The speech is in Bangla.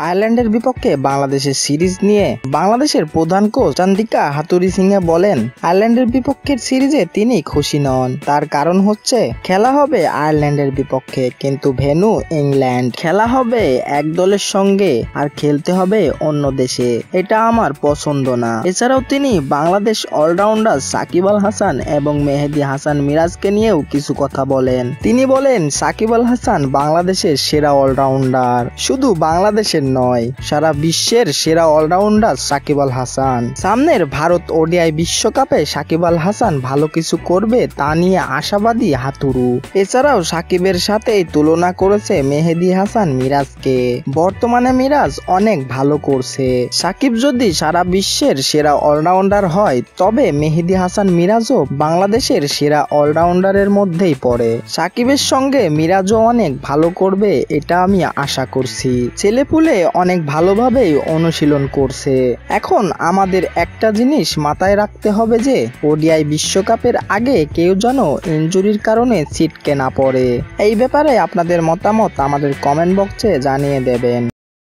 আয়ারল্যান্ডের বিপক্ষে বাংলাদেশের সিরিজ নিয়ে বাংলাদেশের প্রধান কোচ চান্দিকা হাতুরি সিংহে বলেন, আয়ারল্যান্ডের বিপক্ষের সিরিজে তিনি খুশি নন। তার কারণ হচ্ছে, খেলা হবে আয়ারল্যান্ডের বিপক্ষে, কিন্তু ভেনু ইংল্যান্ড। খেলা হবে এক দলের সঙ্গে আর খেলতে হবে অন্য দেশে। এটা আমার পছন্দ না। এছাড়াও তিনি বাংলাদেশ অলরাউন্ডার সাকিব আল হাসান এবং মেহেদি হাসান মিরাজকে নিয়েও কিছু কথা বলেন। তিনি বলেন, সাকিব আল হাসান বাংলাদেশের সেরা অলরাউন্ডার। শুধু বাংলাদেশের নয়। সারা বিশ্বের সেরা অলরাউন্ডার সাকিব আল হাসান। সামনের ভারত ওডিআই বিশ্বকাপে সাকিব আল হাসান ভালো কিছু করবে তা নিয়ে আশাবাদী হাতুরু। এছাড়াও সাকিবের সাথেই তুলনা করেছে মেহেদি হাসান মিরাজকে। বর্তমানে মিরাজ অনেক ভালো করছে। সাকিব যদি সারা বিশ্বের সেরা অলরাউন্ডার হয়, তবে মেহেদি হাসান মিরাজও বাংলাদেশের সেরা অলরাউন্ডারের মধ্যেই পড়ে। সাকিবের সঙ্গে মিরাজও অনেক ভালো করবে, এটা আমি আশা করছি। ছেলেপুলে অনেক ভালোভাবেই অনুশীলন করছে। এখন আমাদের একটা জিনিস মাথায় রাখতে হবে যে, ওডিআই বিশ্বকাপের আগে কেউ যেন ইঞ্জুরির কারণে ছিটকে না পড়ে। এই ব্যাপারে আপনাদের মতামত আমাদের কমেন্ট বক্সে জানিয়ে দেবেন।